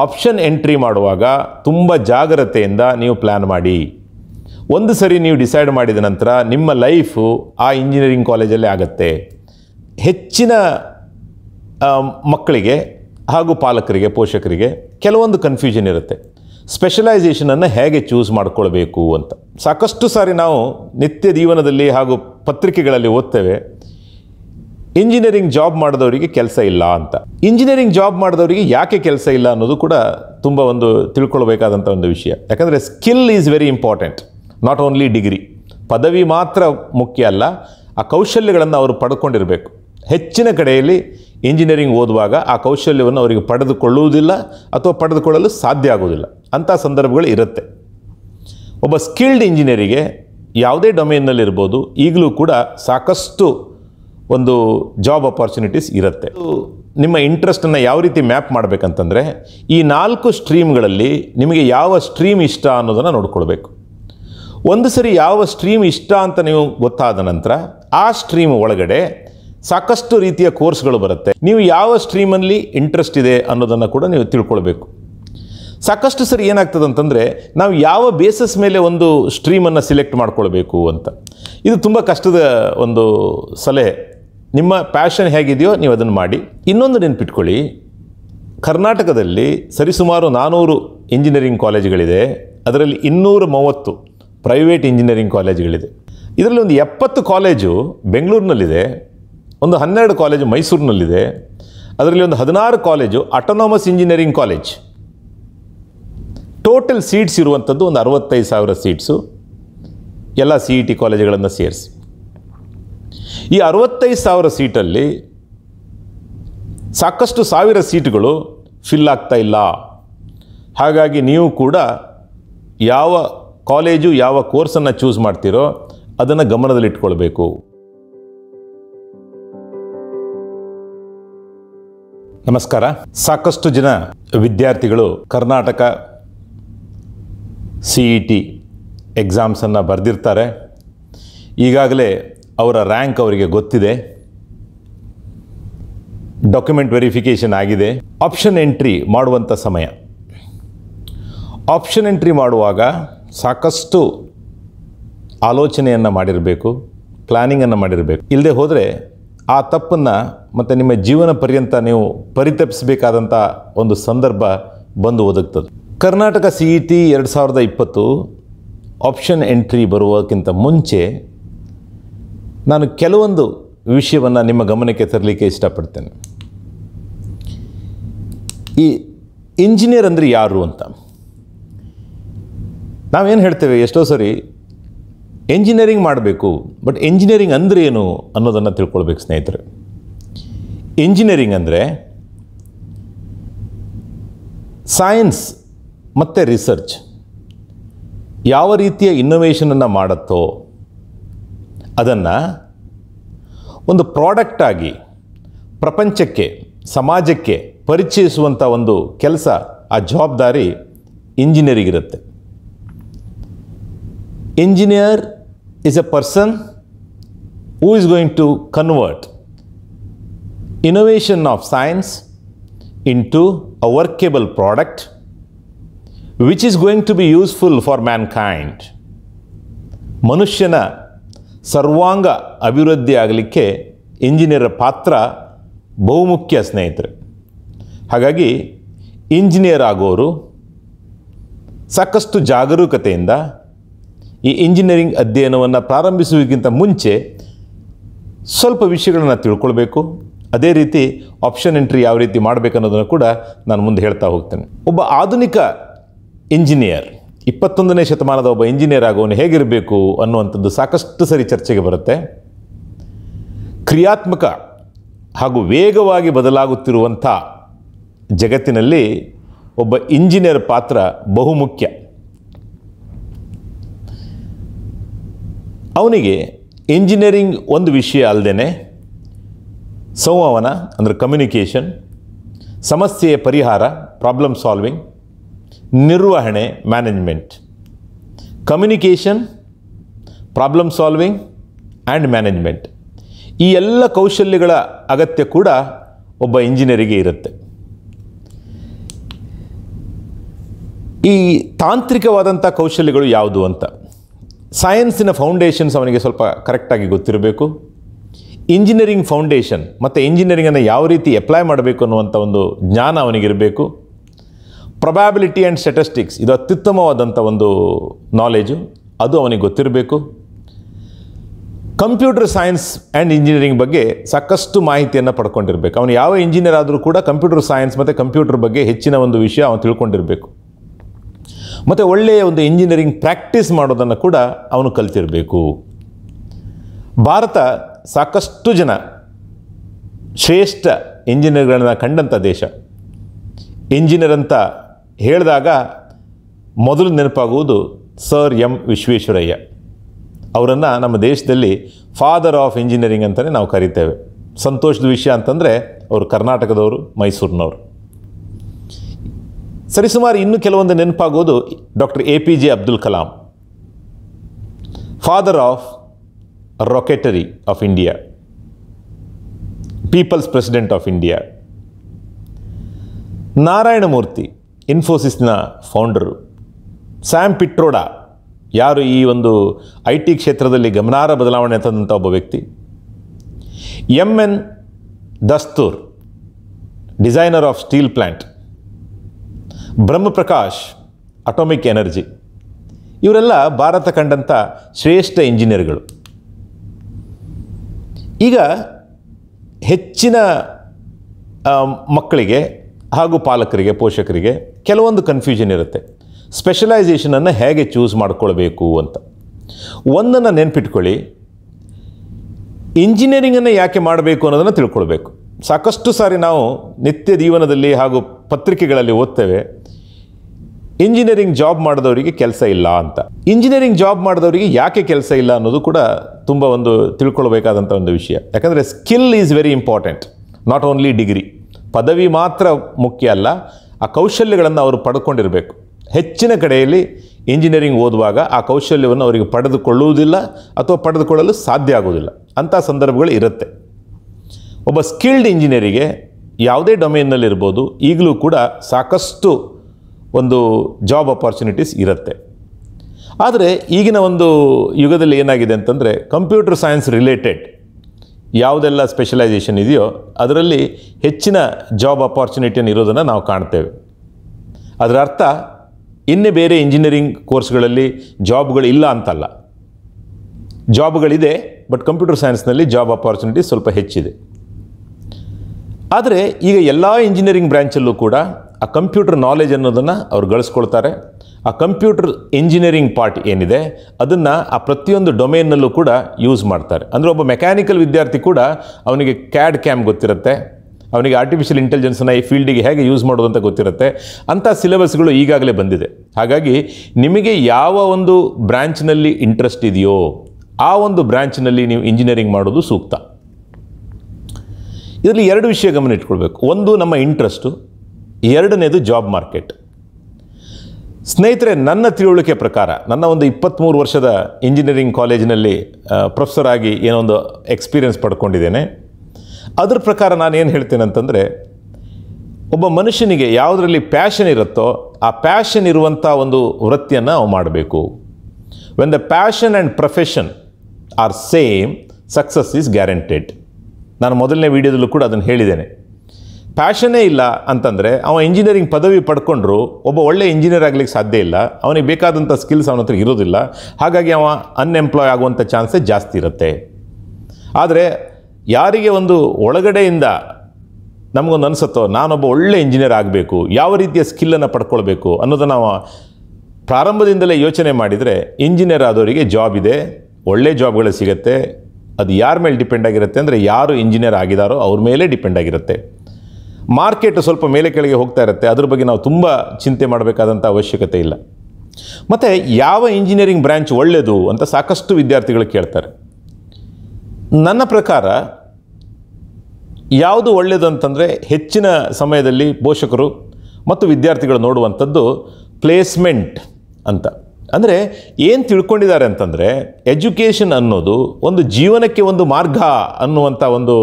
Option entry ಮಾಡುವಾಗ ತುಂಬ ಜಾಗ್ರತೆಯಿಂದ ನೀವು ಪ್ಲ್ಯಾನ್ ಮಾಡಿ. ಒಂದು ಸರಿ ನೀವು ಡಿಸೈಡ್ ಮಾಡಿದ ನಂತರ ನಿಮ್ಮ ಲೈಫು ಆ ಇಂಜಿನಿಯರಿಂಗ್ ಕಾಲೇಜಲ್ಲೇ ಆಗತ್ತೆ. ಹೆಚ್ಚಿನ ಮಕ್ಕಳಿಗೆ ಹಾಗೂ ಪಾಲಕರಿಗೆ, ಪೋಷಕರಿಗೆ ಕೆಲವೊಂದು ಕನ್ಫ್ಯೂಷನ್ ಇರುತ್ತೆ. ಸ್ಪೆಷಲೈಸೇಷನನ್ನು ಹೇಗೆ ಚೂಸ್ ಮಾಡಿಕೊಳ್ಬೇಕು ಅಂತ. ಸಾಕಷ್ಟು ಸಾರಿ ನಾವು ನಿತ್ಯ ಜೀವನದಲ್ಲಿ ಹಾಗೂ ಪತ್ರಿಕೆಗಳಲ್ಲಿ ಓದ್ತೇವೆ. ಇಂಜಿನಿಯರಿಂಗ್ ಜಾಬ್ ಮಾಡಿದವರಿಗೆ ಕೆಲಸ ಇಲ್ಲ ಅಂತ. ಇಂಜಿನಿಯರಿಂಗ್ ಜಾಬ್ ಮಾಡಿದವರಿಗೆ ಯಾಕೆ ಕೆಲಸ ಇಲ್ಲ ಅನ್ನೋದು ಕೂಡ ತುಂಬ ಒಂದು ತಿಳ್ಕೊಳ್ಬೇಕಾದಂಥ ಒಂದು ವಿಷಯ. ಯಾಕಂದರೆ skill is very important not only degree ಪದವಿ ಮಾತ್ರ ಮುಖ್ಯ ಅಲ್ಲ, ಆ ಕೌಶಲ್ಯಗಳನ್ನು ಅವರು ಪಡ್ಕೊಂಡಿರಬೇಕು. ಹೆಚ್ಚಿನ ಕಡೆಯಲ್ಲಿ ಇಂಜಿನಿಯರಿಂಗ್ ಓದುವಾಗ ಆ ಕೌಶಲ್ಯವನ್ನು ಅವರಿಗೆ ಪಡೆದುಕೊಳ್ಳುವುದಿಲ್ಲ ಅಥವಾ ಪಡೆದುಕೊಳ್ಳಲು ಸಾಧ್ಯ ಆಗುವುದಿಲ್ಲ. ಅಂಥ ಸಂದರ್ಭಗಳು ಇರುತ್ತೆ. ಒಬ್ಬ ಸ್ಕಿಲ್ಡ್ ಇಂಜಿನಿಯರಿಗೆ ಯಾವುದೇ ಡೊಮೇನ್ನಲ್ಲಿರ್ಬೋದು ಈಗಲೂ ಕೂಡ ಸಾಕಷ್ಟು ಒಂದು ಜಾಬ್ ಅಪಾರ್ಚುನಿಟೀಸ್ ಇರುತ್ತೆ. ನಿಮ್ಮ ಇಂಟ್ರೆಸ್ಟನ್ನು ಯಾವ ರೀತಿ ಮ್ಯಾಪ್ ಮಾಡಬೇಕಂತಂದರೆ, ಈ ನಾಲ್ಕು ಸ್ಟ್ರೀಮ್ಗಳಲ್ಲಿ ನಿಮಗೆ ಯಾವ ಸ್ಟ್ರೀಮ್ ಇಷ್ಟ ಅನ್ನೋದನ್ನು ನೋಡ್ಕೊಳ್ಬೇಕು. ಒಂದು ಸರಿ ಯಾವ ಸ್ಟ್ರೀಮ್ ಇಷ್ಟ ಅಂತ ನೀವು ಗೊತ್ತಾದ ನಂತರ, ಆ ಸ್ಟ್ರೀಮ್ ಒಳಗಡೆ ಸಾಕಷ್ಟು ರೀತಿಯ ಕೋರ್ಸ್ಗಳು ಬರುತ್ತೆ. ನೀವು ಯಾವ ಸ್ಟ್ರೀಮಲ್ಲಿ ಇಂಟ್ರೆಸ್ಟ್ ಇದೆ ಅನ್ನೋದನ್ನು ಕೂಡ ನೀವು ತಿಳ್ಕೊಳ್ಬೇಕು. ಸಾಕಷ್ಟು ಸರಿ ಏನಾಗ್ತದೆ ಅಂತಂದರೆ, ನಾವು ಯಾವ ಬೇಸಸ್ ಮೇಲೆ ಒಂದು ಸ್ಟ್ರೀಮನ್ನು ಸಿಲೆಕ್ಟ್ ಮಾಡ್ಕೊಳ್ಬೇಕು ಅಂತ. ಇದು ತುಂಬ ಕಷ್ಟದ ಒಂದು ಸಲಹೆ. ನಿಮ್ಮ ಪ್ಯಾಷನ್ ಹೇಗಿದೆಯೋ ನೀವು ಅದನ್ನು ಮಾಡಿ. ಇನ್ನೊಂದು ನೆನ್ಪಿಟ್ಕೊಳ್ಳಿ. ಕರ್ನಾಟಕದಲ್ಲಿ ಸರಿಸುಮಾರು ನಾನ್ನೂರು ಇಂಜಿನಿಯರಿಂಗ್ ಕಾಲೇಜುಗಳಿದೆ ಅದರಲ್ಲಿ ಇನ್ನೂರ ಮೂವತ್ತು ಪ್ರೈವೇಟ್ ಇಂಜಿನಿಯರಿಂಗ್ ಕಾಲೇಜುಗಳಿದೆ ಇದರಲ್ಲಿ ಒಂದು ಎಪ್ಪತ್ತು ಕಾಲೇಜು ಬೆಂಗಳೂರಿನಲ್ಲಿದೆ. ಒಂದು ಹನ್ನೆರಡು ಕಾಲೇಜು ಮೈಸೂರಿನಲ್ಲಿದೆ. ಅದರಲ್ಲಿ ಒಂದು ಹದಿನಾರು college autonomous engineering college total seats ಇರುವಂಥದ್ದು ಒಂದು ಅರವತ್ತೈದು ಸಾವಿರ ಸೀಟ್ಸು ಎಲ್ಲ ಸಿ ಇ ಟಿ ಕಾಲೇಜುಗಳನ್ನು ಸೇರಿಸಿ. ಈ ಅರವತ್ತೈದು ಸಾವಿರ ಸೀಟಲ್ಲಿ ಸಾಕಷ್ಟು ಸಾವಿರ ಸೀಟುಗಳು ಫಿಲ್ ಆಗ್ತಾ ಇಲ್ಲ. ಹಾಗಾಗಿ ನೀವು ಕೂಡ ಯಾವ ಕಾಲೇಜು, ಯಾವ ಕೋರ್ಸನ್ನು ಚೂಸ್ ಮಾಡ್ತೀರೋ ಅದನ್ನು ಗಮನದಲ್ಲಿಟ್ಕೊಳ್ಬೇಕು ನಮಸ್ಕಾರ. ಸಾಕಷ್ಟು ಜನ ವಿದ್ಯಾರ್ಥಿಗಳು ಕರ್ನಾಟಕ ಸಿ ಇ ಟಿ ಎಕ್ಸಾಮ್ಸನ್ನು ಬರೆದಿರ್ತಾರೆ. ಈಗಾಗಲೇ ಅವರ ರ್ಯಾಂಕ್ ಅವರಿಗೆ ಗೊತ್ತಿದೆ. ಡಾಕ್ಯುಮೆಂಟ್ ವೆರಿಫಿಕೇಷನ್ ಆಗಿದೆ. ಆಪ್ಷನ್ ಎಂಟ್ರಿ ಮಾಡುವಂಥ ಸಮಯ. ಆಪ್ಷನ್ ಎಂಟ್ರಿ ಮಾಡುವಾಗ ಸಾಕಷ್ಟು ಆಲೋಚನೆಯನ್ನು ಮಾಡಿರಬೇಕು ಪ್ಲ್ಯಾನಿಂಗನ್ನು ಮಾಡಿರಬೇಕು. ಇಲ್ಲದೆ ಹೋದರೆ ಆ ತಪ್ಪನ್ನು ಮತ್ತು ನಿಮ್ಮ ಜೀವನ ಪರ್ಯಂತ ನೀವು ಪರಿತಪಿಸಬೇಕಾದಂಥ ಒಂದು ಸಂದರ್ಭ ಬಂದು ಒದಗ್ತದೆ. ಕರ್ನಾಟಕ ಸಿ ಇ ಟಿ ಎರಡು ಸಾವಿರದ ಇಪ್ಪತ್ತು ಆಪ್ಷನ್ ಎಂಟ್ರಿ ಬರುವಕ್ಕಿಂತ ಮುಂಚೆ ನಾನು ಕೆಲವೊಂದು ವಿಷಯವನ್ನು ನಿಮ್ಮ ಗಮನಕ್ಕೆ ತರಲಿಕ್ಕೆ ಇಷ್ಟಪಡ್ತೇನೆ. ಈ ಇಂಜಿನಿಯರ್ ಅಂದರೆ ಯಾರು ಅಂತ? ನಾವೇನು ಹೇಳ್ತೇವೆ, ಎಷ್ಟೋ ಸರಿ ಎಂಜಿನಿಯರಿಂಗ್ ಮಾಡಬೇಕು ಬಟ್ ಎಂಜಿನಿಯರಿಂಗ್ ಅಂದರೆ ಏನು ಅನ್ನೋದನ್ನು ತಿಳ್ಕೊಳ್ಬೇಕು ಸ್ನೇಹಿತರೆ. ಇಂಜಿನಿಯರಿಂಗ್ ಅಂದರೆ ಸೈನ್ಸ್ ಮತ್ತು ರಿಸರ್ಚ್ ಯಾವ ರೀತಿಯ ಇನ್ನೋವೇಷನನ್ನು ಮಾಡುತ್ತೋ ಅದನ್ನು ಒಂದು ಪ್ರಾಡಕ್ಟ್ ಆಗಿ ಪ್ರಪಂಚಕ್ಕೆ, ಸಮಾಜಕ್ಕೆ ಪರಿಚಯಿಸುವಂಥ ಒಂದು ಕೆಲಸ ಆ ಜವಾಬ್ದಾರಿ ಇಂಜಿನಿಯರಿಗಿರುತ್ತೆ engineer is a person who is going to convert to of science into a workable product which is going to be useful for mankind ಮನುಷ್ಯನ ಸರ್ವಾಂಗ ಅಭಿವೃದ್ಧಿ ಆಗಲಿಕ್ಕೆ ಇಂಜಿನಿಯರ್ ಪಾತ್ರ ಬಹುಮುಖ್ಯ ಸ್ನೇಹಿತರೆ. ಹಾಗಾಗಿ ಇಂಜಿನಿಯರ್ ಆಗೋರು ಸಾಕಷ್ಟು ಜಾಗರೂಕತೆಯಿಂದ ಈ ಇಂಜಿನಿಯರಿಂಗ್ ಅಧ್ಯಯನವನ್ನು ಪ್ರಾರಂಭಿಸುವುದಕ್ಕಿಂತ ಮುಂಚೆ ಸ್ವಲ್ಪ ವಿಷಯಗಳನ್ನು ತಿಳ್ಕೊಳ್ಬೇಕು. ಅದೇ ರೀತಿ ಆಪ್ಷನ್ ಎಂಟ್ರಿ ಯಾವ ರೀತಿ ಮಾಡಬೇಕನ್ನೋದನ್ನು ಕೂಡ ನಾನು ಮುಂದೆ ಹೇಳ್ತಾ ಹೋಗ್ತೇನೆ. ಒಬ್ಬ ಆಧುನಿಕ ಇಂಜಿನಿಯರ್ ಇಪ್ಪತ್ತೊಂದನೇ ಶತಮಾನದ ಒಬ್ಬ ಇಂಜಿನಿಯರ್ ಆಗೋನು ಹೇಗಿರಬೇಕು ಅನ್ನುವಂಥದ್ದು ಸಾಕಷ್ಟು ಸರಿ ಚರ್ಚೆಗೆ ಬರುತ್ತೆ. ಕ್ರಿಯಾತ್ಮಕ ಹಾಗೂ ವೇಗವಾಗಿ ಬದಲಾಗುತ್ತಿರುವಂಥ ಜಗತ್ತಿನಲ್ಲಿ ಒಬ್ಬ ಇಂಜಿನಿಯರ್ ಪಾತ್ರ ಬಹುಮುಖ್ಯ. ಅವನಿಗೆ ಇಂಜಿನಿಯರಿಂಗ್ ಒಂದು ವಿಷಯ ಅಲ್ಲದೆ ಸಂವಹನ, ಅಂದರೆ ಕಮ್ಯುನಿಕೇಷನ್ ಸಮಸ್ಯೆಯ ಪರಿಹಾರ ಪ್ರಾಬ್ಲಮ್ ಸಾಲ್ವಿಂಗ್ ನಿರ್ವಹಣೆ management communication problem solving and management ಈ ಎಲ್ಲ ಕೌಶಲ್ಯಗಳ ಅಗತ್ಯ ಕೂಡ ಒಬ್ಬ ಇಂಜಿನಿಯರಿಗೆ ಇರುತ್ತೆ. ಈ ತಾಂತ್ರಿಕವಾದಂಥ ಕೌಶಲ್ಯಗಳು ಯಾವುದು ಅಂತ? ಸೈನ್ಸಿನ ಫೌಂಡೇಶನ್ಸ್ ಅವನಿಗೆ ಸ್ವಲ್ಪ ಕರೆಕ್ಟಾಗಿ ಗೊತ್ತಿರಬೇಕು. ಇಂಜಿನಿಯರಿಂಗ್ ಫೌಂಡೇಶನ್ ಮತ್ತು ಇಂಜಿನಿಯರಿಂಗನ್ನು ಯಾವ ರೀತಿ ಅಪ್ಲೈ ಮಾಡಬೇಕು ಅನ್ನುವಂಥ ಒಂದು ಜ್ಞಾನ ಅವನಿಗಿರಬೇಕು. ಪ್ರೊಬ್ಯಾಬಿಲಿಟಿ ಆ್ಯಂಡ್ ಸ್ಟೆಟಿಸ್ಟಿಕ್ಸ್ ಇದು ಅತ್ಯುತ್ತಮವಾದಂಥ ಒಂದು ನಾಲೆಜು ಅದು ಅವನಿಗೆ ಗೊತ್ತಿರಬೇಕು. ಕಂಪ್ಯೂಟರ್ ಸೈನ್ಸ್ ಆ್ಯಂಡ್ ಇಂಜಿನಿಯರಿಂಗ್ ಬಗ್ಗೆ ಸಾಕಷ್ಟು ಮಾಹಿತಿಯನ್ನು ಪಡ್ಕೊಂಡಿರಬೇಕು. ಅವನು ಯಾವ ಇಂಜಿನಿಯರ್ ಆದರೂ ಕೂಡ ಕಂಪ್ಯೂಟರ್ ಸೈನ್ಸ್ ಮತ್ತು ಕಂಪ್ಯೂಟರ್ ಬಗ್ಗೆ ಹೆಚ್ಚಿನ ಒಂದು ವಿಷಯ ಅವನು ತಿಳ್ಕೊಂಡಿರಬೇಕು. ಮತ್ತು ಒಳ್ಳೆಯ ಒಂದು ಇಂಜಿನಿಯರಿಂಗ್ ಪ್ರಾಕ್ಟೀಸ್ ಮಾಡೋದನ್ನು ಕೂಡ ಅವನು ಕಲ್ತಿರಬೇಕು. ಭಾರತ ಸಾಕಷ್ಟು ಜನ ಶ್ರೇಷ್ಠ ಇಂಜಿನಿಯರ್ಗಳನ್ನು ಕಂಡಂಥ ದೇಶ. ಇಂಜಿನಿಯರ್ ಅಂತ ಹೇಳಿದಾಗ ಮೊದಲು ನೆನಪಾಗುವುದು ಸರ್ ಎಂ ವಿಶ್ವೇಶ್ವರಯ್ಯ. ಅವರನ್ನು ನಮ್ಮ ದೇಶದಲ್ಲಿ ಫಾದರ್ ಆಫ್ ಇಂಜಿನಿಯರಿಂಗ್ ಅಂತಲೇ ನಾವು ಕರಿತೇವೆ. ಸಂತೋಷದ ವಿಷಯ ಅಂತಂದರೆ ಅವರು ಕರ್ನಾಟಕದವರು, ಮೈಸೂರಿನವರು. ಸರಿಸುಮಾರು ಇನ್ನು ಕೆಲವೊಂದು ನೆನಪಾಗೋದು doctor A P J Abdul Kalam. Father of rocketry of India people's president of India Narayana Murthy. ಇನ್ಫೋಸಿಸ್ನ founder Sam Pitroda. ಯಾರು ಈ ಒಂದು ಐ ಟಿ ಕ್ಷೇತ್ರದಲ್ಲಿ ಗಮನಾರ್ಹ ಬದಲಾವಣೆ ತಂದಂಥ ಒಬ್ಬ ವ್ಯಕ್ತಿ. M N Dastur, designer of steel plant Brahm Prakash, atomic energy. ಇವರೆಲ್ಲ ಭಾರತ ಕಂಡಂಥ ಶ್ರೇಷ್ಠ ಇಂಜಿನಿಯರ್ಗಳು. ಈಗ ಹೆಚ್ಚಿನ ಮಕ್ಕಳಿಗೆ ಹಾಗೂ ಪಾಲಕರಿಗೆ, ಪೋಷಕರಿಗೆ ಕೆಲವೊಂದು ಕನ್ಫ್ಯೂಷನ್ ಇರುತ್ತೆ. ಸ್ಪೆಷಲೈಸೇಷನನ್ನು ಹೇಗೆ ಚೂಸ್ ಮಾಡ್ಕೊಳ್ಬೇಕು ಅಂತ. ಒಂದನ್ನು ನೆನ್ಪಿಟ್ಕೊಳ್ಳಿ. ಇಂಜಿನಿಯರಿಂಗನ್ನು ಯಾಕೆ ಮಾಡಬೇಕು ಅನ್ನೋದನ್ನು ತಿಳ್ಕೊಳ್ಬೇಕು. ಸಾಕಷ್ಟು ಸಾರಿ ನಾವು ನಿತ್ಯ ಜೀವನದಲ್ಲಿ ಹಾಗೂ ಪತ್ರಿಕೆಗಳಲ್ಲಿ ಓದ್ತೇವೆ ಇಂಜಿನಿಯರಿಂಗ್ ಜಾಬ್ ಮಾಡಿದವರಿಗೆ ಕೆಲಸ ಇಲ್ಲ ಅಂತ. ಇಂಜಿನಿಯರಿಂಗ್ ಜಾಬ್ ಮಾಡಿದವರಿಗೆ ಯಾಕೆ ಕೆಲಸ ಇಲ್ಲ ಅನ್ನೋದು ಕೂಡ ತುಂಬ ಒಂದು ತಿಳ್ಕೊಳ್ಬೇಕಾದಂಥ ಒಂದು ವಿಷಯ. ಯಾಕಂದರೆ skill is very important not only degree ಪದವಿ ಮಾತ್ರ ಮುಖ್ಯ ಅಲ್ಲ, ಆ ಕೌಶಲ್ಯಗಳನ್ನು ಅವರು ಪಡ್ಕೊಂಡಿರಬೇಕು. ಹೆಚ್ಚಿನ ಕಡೆಯಲ್ಲಿ ಇಂಜಿನಿಯರಿಂಗ್ ಓದುವಾಗ ಆ ಕೌಶಲ್ಯವನ್ನು ಅವರಿಗೆ ಪಡೆದುಕೊಳ್ಳುವುದಿಲ್ಲ ಅಥವಾ ಪಡೆದುಕೊಳ್ಳಲು ಸಾಧ್ಯ ಆಗೋದಿಲ್ಲ ಅಂಥ ಸಂದರ್ಭಗಳು ಇರುತ್ತೆ. ಒಬ್ಬ ಸ್ಕಿಲ್ಡ್ ಇಂಜಿನಿಯರಿಗೆ ಯಾವುದೇ ಡೊಮೇನ್ನಲ್ಲಿರ್ಬೋದು ಈಗಲೂ ಕೂಡ ಸಾಕಷ್ಟು ಒಂದು ಜಾಬ್ ಅಪಾರ್ಚುನಿಟೀಸ್ ಇರುತ್ತೆ. ಆದರೆ ಈಗಿನ ಒಂದು ಯುಗದಲ್ಲಿ ಏನಾಗಿದೆ ಅಂತಂದರೆ ಕಂಪ್ಯೂಟರ್ ಸೈನ್ಸ್ ರಿಲೇಟೆಡ್ ಯಾವುದೆಲ್ಲ ಸ್ಪೆಷಲೈಸೇಷನ್ ಇದೆಯೋ ಅದರಲ್ಲಿ ಹೆಚ್ಚಿನ ಜಾಬ್ ಅಪಾರ್ಚುನಿಟಿಯನ್ನು ಇರೋದನ್ನು ನಾವು ಕಾಣ್ತೇವೆ. ಅದರ ಅರ್ಥ, ಇನ್ನೇ ಬೇರೆ ಇಂಜಿನಿಯರಿಂಗ್ ಕೋರ್ಸ್ಗಳಲ್ಲಿ ಜಾಬ್ಗಳು ಇಲ್ಲ ಅಂತಲ್ಲ. ಜಾಬ್ಗಳಿದೆ ಬಟ್ ಕಂಪ್ಯೂಟರ್ ಸೈನ್ಸ್ನಲ್ಲಿ ಜಾಬ್ ಅಪಾರ್ಚುನಿಟಿ ಸ್ವಲ್ಪ ಹೆಚ್ಚಿದೆ. ಆದರೆ ಈಗ ಎಲ್ಲ ಇಂಜಿನಿಯರಿಂಗ್ ಬ್ರ್ಯಾಂಚಲ್ಲೂ ಕೂಡ ಆ ಕಂಪ್ಯೂಟರ್ ನಾಲೆಜ್ ಅನ್ನೋದನ್ನು ಅವ್ರು ಗಳಿಸ್ಕೊಳ್ತಾರೆ. ಆ ಕಂಪ್ಯೂಟರ್ ಇಂಜಿನಿಯರಿಂಗ್ ಪಾರ್ಟ್ ಏನಿದೆ, ಅದನ್ನು ಆ ಪ್ರತಿಯೊಂದು ಡೊಮೇನ್ನಲ್ಲೂ ಕೂಡ ಯೂಸ್ ಮಾಡ್ತಾರೆ. ಅಂದರೆ ಒಬ್ಬ ಮೆಕ್ಯಾನಿಕಲ್ ವಿದ್ಯಾರ್ಥಿ ಕೂಡ ಅವನಿಗೆ ಕ್ಯಾಡ್ ಕ್ಯಾಮ್ ಗೊತ್ತಿರುತ್ತೆ, ಅವನಿಗೆ ಆರ್ಟಿಫಿಷಿಯಲ್ ಇಂಟೆಲಿಜೆನ್ಸನ್ನು ಈ ಫೀಲ್ಡಿಗೆ ಹೇಗೆ ಯೂಸ್ ಮಾಡೋದು ಅಂತ ಗೊತ್ತಿರುತ್ತೆ ಅಂಥ ಸಿಲೆಬಸ್ಗಳು ಈಗಾಗಲೇ ಬಂದಿದೆ. ಹಾಗಾಗಿ ನಿಮಗೆ ಯಾವ ಒಂದು ಬ್ರ್ಯಾಂಚ್ನಲ್ಲಿ ಇಂಟ್ರೆಸ್ಟ್ ಇದೆಯೋ, ಆ ಒಂದು ಬ್ರ್ಯಾಂಚ್ನಲ್ಲಿ ನೀವು ಇಂಜಿನಿಯರಿಂಗ್ ಮಾಡೋದು ಸೂಕ್ತ. ಇದರಲ್ಲಿ ಎರಡು ವಿಷಯ ಗಮನ ಇಟ್ಕೊಳ್ಬೇಕು. ಒಂದು ನಮ್ಮ ಇಂಟ್ರೆಸ್ಟು ಎರಡನೇದು ಜಾಬ್ ಮಾರ್ಕೆಟ್ ಸ್ನೇಹಿತರೆ, ನನ್ನ ತಿಳುವಳಿಕೆ ಪ್ರಕಾರ ನನ್ನ ಒಂದು ಇಪ್ಪತ್ತ್ಮೂರು ವರ್ಷದ ಇಂಜಿನಿಯರಿಂಗ್ ಕಾಲೇಜಿನಲ್ಲಿ ಪ್ರೊಫೆಸರ್ ಆಗಿ ಏನೋ ಒಂದು ಎಕ್ಸ್ಪೀರಿಯನ್ಸ್ ಪಡ್ಕೊಂಡಿದ್ದೇನೆ. ಅದ್ರ ಪ್ರಕಾರ ನಾನು ಏನು ಹೇಳ್ತೇನೆ ಅಂತಂದರೆ, ಒಬ್ಬ ಮನುಷ್ಯನಿಗೆ ಯಾವುದರಲ್ಲಿ ಪ್ಯಾಷನ್ ಇರುತ್ತೋ, ಆ ಪ್ಯಾಷನ್ ಇರುವಂಥ ಒಂದು ವೃತ್ತಿಯನ್ನು ಅವು ಮಾಡಬೇಕು. When the passion and profession are same success is guaranteed ನಾನು ಮೊದಲನೇ ವೀಡಿಯೋದಲ್ಲೂ ಕೂಡ ಅದನ್ನು ಹೇಳಿದ್ದೇನೆ. ಪ್ಯಾಷನ್ನೇ ಇಲ್ಲ ಅಂತಂದರೆ ಅವ ಇಂಜಿನಿಯರಿಂಗ್ ಪದವಿ ಪಡ್ಕೊಂಡ್ರು, ಒಬ್ಬ ಒಳ್ಳೆ ಇಂಜಿನಿಯರ್ ಆಗಲಿಕ್ಕೆ ಸಾಧ್ಯ ಇಲ್ಲ, ಅವನಿಗೆ ಬೇಕಾದಂಥ ಸ್ಕಿಲ್ಸ್ ಅವನ ಹತ್ರ ಇರೋದಿಲ್ಲ, ಹಾಗಾಗಿ ಅವ ಅನ್ಎಂಪ್ಲಾಯ್ ಆಗುವಂಥ ಚಾನ್ಸೇ ಜಾಸ್ತಿ ಇರುತ್ತೆ. ಆದರೆ ಯಾರಿಗೆ ಒಂದು ಒಳಗಡೆಯಿಂದ ನಮಗೊಂದು ಅನಿಸುತ್ತೋ, ನಾನೊಬ್ಬ ಒಳ್ಳೆ ಇಂಜಿನಿಯರ್ ಆಗಬೇಕು, ಯಾವ ರೀತಿಯ ಸ್ಕಿಲ್ಲನ್ನು ಪಡ್ಕೊಳ್ಬೇಕು ಅನ್ನೋದನ್ನು ನಾವು ಪ್ರಾರಂಭದಿಂದಲೇ ಯೋಚನೆ ಮಾಡಿದರೆ ಇಂಜಿನಿಯರ್ ಆದವರಿಗೆ ಜಾಬ್ ಇದೆ, ಒಳ್ಳೆ ಜಾಬ್ಗಳು ಸಿಗುತ್ತೆ, ಅದು ಯಾರ ಮೇಲೆ ಡಿಪೆಂಡ್ ಆಗಿರುತ್ತೆ ಅಂದರೆ ಯಾರು ಇಂಜಿನಿಯರ್ ಆಗಿದಾರೋ ಅವ್ರ ಮೇಲೆ ಡಿಪೆಂಡ್ ಆಗಿರುತ್ತೆ. ಮಾರ್ಕೆಟ್ ಸ್ವಲ್ಪ ಮೇಲೆ ಕೆಳಗೆ ಹೋಗ್ತಾ ಇರುತ್ತೆ. ಅದ್ರ ಬಗ್ಗೆ ನಾವು ತುಂಬ ಚಿಂತೆ ಮಾಡಬೇಕಾದಂಥ ಅವಶ್ಯಕತೆ ಇಲ್ಲ. ಮತ್ತು ಯಾವ ಇಂಜಿನಿಯರಿಂಗ್ ಬ್ರ್ಯಾಂಚ್ ಒಳ್ಳೆಯದು ಅಂತ ಸಾಕಷ್ಟು ವಿದ್ಯಾರ್ಥಿಗಳು ಕೇಳ್ತಾರೆ. ನನ್ನ ಪ್ರಕಾರ ಯಾವುದು ಒಳ್ಳೆಯದು ಅಂತಂದರೆ ಹೆಚ್ಚಿನ ಸಮಯದಲ್ಲಿ ಪೋಷಕರು ಮತ್ತು ವಿದ್ಯಾರ್ಥಿಗಳು ನೋಡುವಂಥದ್ದು ಪ್ಲೇಸ್ಮೆಂಟ್ ಅಂತ. ಅಂದರೆ ಏನು ತಿಳ್ಕೊಂಡಿದ್ದಾರೆ ಅಂತಂದರೆ ಎಜುಕೇಷನ್ ಅನ್ನೋದು ಒಂದು ಜೀವನಕ್ಕೆ ಒಂದು ಮಾರ್ಗ ಅನ್ನುವಂಥ ಒಂದು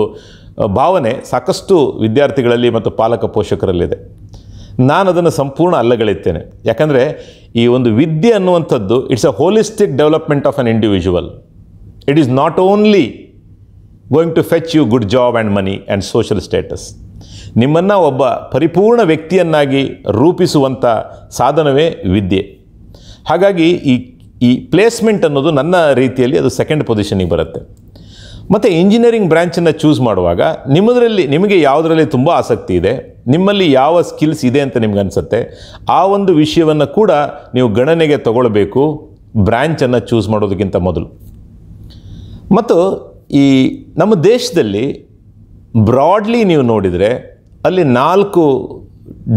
ಭಾವನೆ ಸಾಕಷ್ಟು ವಿದ್ಯಾರ್ಥಿಗಳಲ್ಲಿ ಮತ್ತು ಪಾಲಕ ಪೋಷಕರಲ್ಲಿದೆ. ನಾನು ಅದನ್ನು ಸಂಪೂರ್ಣ ಅಲ್ಲಗಳೆತ್ತೇನೆ. ಯಾಕಂದರೆ ಈ ಒಂದು ವಿದ್ಯೆ ಅನ್ನುವಂಥದ್ದು it's a holistic development of an individual it is not only going to fetch you good job and money and social status ನಿಮ್ಮನ್ನು ಒಬ್ಬ ಪರಿಪೂರ್ಣ ವ್ಯಕ್ತಿಯನ್ನಾಗಿ ರೂಪಿಸುವಂಥ ಸಾಧನವೇ ವಿದ್ಯೆ. ಹಾಗಾಗಿ ಈ ಈ ಪ್ಲೇಸ್ಮೆಂಟ್ ಅನ್ನೋದು ನನ್ನ ರೀತಿಯಲ್ಲಿ ಅದು ಸೆಕೆಂಡ್ ಪೊಸಿಷನಿಗೆ ಬರುತ್ತೆ. ಮತ್ತು ಇಂಜಿನಿಯರಿಂಗ್ ಬ್ರ್ಯಾಂಚನ್ನು ಚೂಸ್ ಮಾಡುವಾಗ ನಿಮ್ಮದರಲ್ಲಿ ನಿಮಗೆ ಯಾವುದರಲ್ಲಿ ತುಂಬ ಆಸಕ್ತಿ ಇದೆ, ನಿಮ್ಮಲ್ಲಿ ಯಾವ ಸ್ಕಿಲ್ಸ್ ಇದೆ ಅಂತ ನಿಮ್ಗೆ ಅನಿಸುತ್ತೆ, ಆ ಒಂದು ವಿಷಯವನ್ನು ಕೂಡ ನೀವು ಗಣನೆಗೆ ತಗೊಳ್ಬೇಕು ಬ್ರ್ಯಾಂಚನ್ನು ಚೂಸ್ ಮಾಡೋದಕ್ಕಿಂತ ಮೊದಲು. ಮತ್ತು ಈ ನಮ್ಮ ದೇಶದಲ್ಲಿ ಬ್ರಾಡ್ಲಿ ನೀವು ನೋಡಿದರೆ ಅಲ್ಲಿ ನಾಲ್ಕು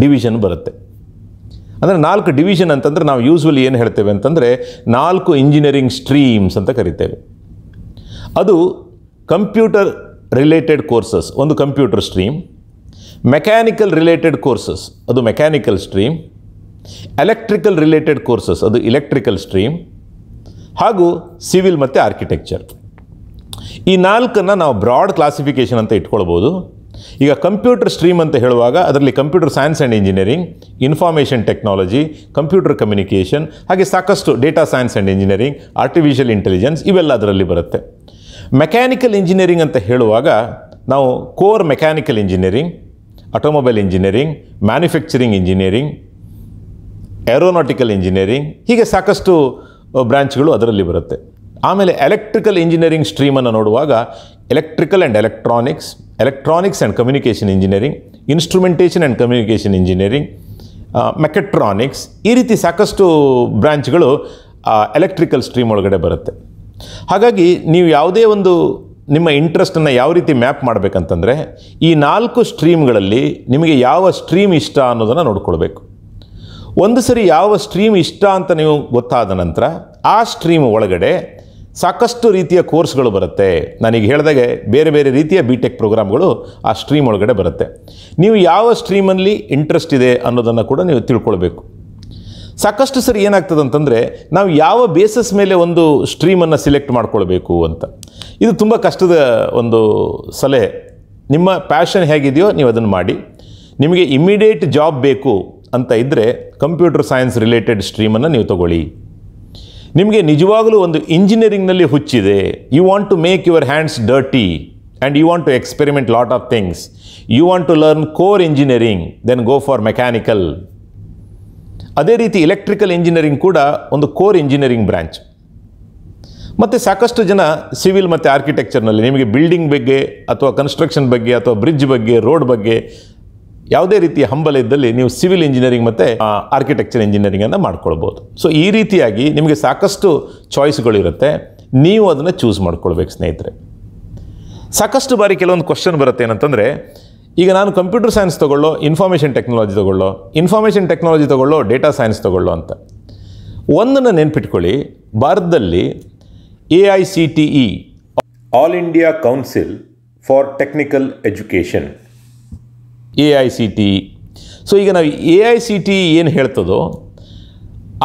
ಡಿವಿಷನ್ ಬರುತ್ತೆ. ಅಂದರೆ ನಾಲ್ಕು ಡಿವಿಷನ್ ಅಂತಂದರೆ ನಾವು ಯೂಸ್ವಲಿ ಏನು ಹೇಳ್ತೇವೆ ಅಂತಂದರೆ ನಾಲ್ಕು ಇಂಜಿನಿಯರಿಂಗ್ ಸ್ಟ್ರೀಮ್ಸ್ ಅಂತ ಕರಿತೇವೆ. ಅದು ಕಂಪ್ಯೂಟರ್ ರಿಲೇಟೆಡ್ ಕೋರ್ಸಸ್ ಒಂದು computer stream mechanical related courses ಅದು mechanical stream electrical related courses ಅದು ಇಲೆಕ್ಟ್ರಿಕಲ್ ಸ್ಟ್ರೀಮ್ ಹಾಗೂ ಸಿವಿಲ್ ಮತ್ತು ಆರ್ಕಿಟೆಕ್ಚರ್ ಈ ನಾಲ್ಕನ್ನು ನಾವು ಬ್ರಾಡ್ ಕ್ಲಾಸಿಫಿಕೇಷನ್ ಅಂತ ಇಟ್ಕೊಳ್ಬೋದು. ಈಗ ಕಂಪ್ಯೂಟರ್ ಸ್ಟ್ರೀಮ್ ಅಂತ ಹೇಳುವಾಗ ಅದರಲ್ಲಿ computer science and engineering information technology computer communication ಹಾಗೆ ಸಾಕಷ್ಟು data science and engineering artificial intelligence ಇವೆಲ್ಲ ಅದರಲ್ಲಿ ಬರುತ್ತೆ. ಮೆಕ್ಯಾನಿಕಲ್ ಇಂಜಿನಿಯರಿಂಗ್ ಅಂತ ಹೇಳುವಾಗ ನಾವು core mechanical engineering automobile engineering manufacturing engineering aeronautical engineering ಹೀಗೆ ಸಾಕಷ್ಟು ಬ್ರಾಂಚ್ಗಳು ಅದರಲ್ಲಿ ಬರುತ್ತೆ. ಆಮೇಲೆ ಎಲೆಕ್ಟ್ರಿಕಲ್ ಇಂಜಿನಿಯರಿಂಗ್ ಸ್ಟ್ರೀಮನ್ನು ನೋಡುವಾಗ electrical and electronics electronics and communication engineering instrumentation and communication engineering mechatronics ಈ ರೀತಿ ಸಾಕಷ್ಟು ಬ್ರ್ಯಾಂಚ್ಗಳು ಎಲೆಕ್ಟ್ರಿಕಲ್ ಸ್ಟ್ರೀಮ್ ಒಳಗಡೆ ಬರುತ್ತೆ. ಹಾಗಾಗಿ ನೀವು ಯಾವುದೇ ಒಂದು ನಿಮ್ಮ ಇಂಟ್ರೆಸ್ಟನ್ನು ಯಾವ ರೀತಿ ಮ್ಯಾಪ್ ಮಾಡಬೇಕಂತಂದರೆ ಈ ನಾಲ್ಕು ಸ್ಟ್ರೀಮ್ಗಳಲ್ಲಿ ನಿಮಗೆ ಯಾವ ಸ್ಟ್ರೀಮ್ ಇಷ್ಟ ಅನ್ನೋದನ್ನು ನೋಡ್ಕೊಳ್ಬೇಕು. ಒಂದು ಸರಿ ಯಾವ ಸ್ಟ್ರೀಮ್ ಇಷ್ಟ ಅಂತ ನೀವು ಗೊತ್ತಾದ ನಂತರ ಆ ಸ್ಟ್ರೀಮ್ ಒಳಗಡೆ ಸಾಕಷ್ಟು ರೀತಿಯ ಕೋರ್ಸ್ಗಳು ಬರುತ್ತೆ. ನನಗೆ ಹೇಳಿದಾಗೆ ಬೇರೆ ಬೇರೆ ರೀತಿಯ ಬಿ ಟೆಕ್ ಪ್ರೋಗ್ರಾಮ್ಗಳು ಆ ಸ್ಟ್ರೀಮ್ ಒಳಗಡೆ ಬರುತ್ತೆ. ನೀವು ಯಾವ ಸ್ಟ್ರೀಮಲ್ಲಿ ಇಂಟ್ರೆಸ್ಟ್ ಇದೆ ಅನ್ನೋದನ್ನು ಕೂಡ ನೀವು ತಿಳ್ಕೊಳ್ಬೇಕು. ಸಾಕಷ್ಟು ಸರಿ ಏನಾಗ್ತದೆ ಅಂತಂದರೆ ನಾವು ಯಾವ ಬೇಸಸ್ ಮೇಲೆ ಒಂದು ಸ್ಟ್ರೀಮನ್ನು ಸಿಲೆಕ್ಟ್ ಮಾಡ್ಕೊಳ್ಬೇಕು ಅಂತ. ಇದು ತುಂಬ ಕಷ್ಟದ ಒಂದು ಸಲಹೆ. ನಿಮ್ಮ ಪ್ಯಾಷನ್ ಹೇಗಿದೆಯೋ ನೀವು ಅದನ್ನು ಮಾಡಿ. ನಿಮಗೆ ಇಮಿಡಿಯೇಟ್ ಜಾಬ್ ಬೇಕು ಅಂತ ಇದ್ದರೆ ಕಂಪ್ಯೂಟರ್ ಸೈನ್ಸ್ ರಿಲೇಟೆಡ್ ಸ್ಟ್ರೀಮನ್ನು ನೀವು ತಗೊಳ್ಳಿ. ನಿಮಗೆ ನಿಜವಾಗಲೂ ಒಂದು ಇಂಜಿನಿಯರಿಂಗ್ನಲ್ಲಿ ಹುಚ್ಚಿದೆ. You want to make your hands dirty and you want to experiment lot of things you want to learn core engineering then go for mechanical ಅದೇ ರೀತಿ ಎಲೆಕ್ಟ್ರಿಕಲ್ ಇಂಜಿನಿಯರಿಂಗ್ ಕೂಡ ಒಂದು ಕೋರ್ ಇಂಜಿನಿಯರಿಂಗ್ ಬ್ರ್ಯಾಂಚ್ ಮತ್ತು ಸಾಕಷ್ಟು ಜನ ಸಿವಿಲ್ ಮತ್ತು ಆರ್ಕಿಟೆಕ್ಚರ್ನಲ್ಲಿ ನಿಮಗೆ building ಬಗ್ಗೆ ಅಥವಾ ಕನ್ಸ್ಟ್ರಕ್ಷನ್ ಬಗ್ಗೆ ಅಥವಾ ಬ್ರಿಡ್ಜ್ ಬಗ್ಗೆ ರೋಡ್ ಬಗ್ಗೆ ಯಾವುದೇ ರೀತಿಯ ಹಂಬಲ ಇದ್ದಲ್ಲಿ ನೀವು ಸಿವಿಲ್ ಇಂಜಿನಿಯರಿಂಗ್ ಮತ್ತು ಆರ್ಕಿಟೆಕ್ಚರ್ ಇಂಜಿನಿಯರಿಂಗನ್ನು ಮಾಡ್ಕೊಳ್ಬೋದು. ಸೊ ಈ ರೀತಿಯಾಗಿ ನಿಮಗೆ ಸಾಕಷ್ಟು ಚಾಯ್ಸ್ಗಳಿರುತ್ತೆ ನೀವು ಅದನ್ನು ಚೂಸ್ ಮಾಡ್ಕೊಳ್ಬೇಕು ಸ್ನೇಹಿತರೆ. ಸಾಕಷ್ಟು ಬಾರಿ ಕೆಲವೊಂದು ಕ್ವಶನ್ ಬರುತ್ತೆ ಏನಂತಂದರೆ ಈಗ ನಾನು ಕಂಪ್ಯೂಟರ್ ಸೈನ್ಸ್ ತೊಗೊಳ್ಳೋ ಇನ್ಫಾರ್ಮೇಷನ್ ಟೆಕ್ನಾಲಜಿ ತಗೊಳ್ಳೋ ಇನ್ಫಾರ್ಮೇಷನ್ ಟೆಕ್ನಾಲಜಿ ತೊಗೊಳ್ಳೋ ಡೇಟಾ ಸೈನ್ಸ್ ತೊಗೊಳ್ಳೋ ಅಂತ. ಒಂದನ್ನು ನೆನ್ಪಿಟ್ಕೊಳ್ಳಿ ಭಾರತದಲ್ಲಿ A I C T E all India council for technical education A I C T E so ಈಗ ನಾವು ಎ ಐ ಸಿ ಟಿ ಏನು ಹೇಳ್ತದೋ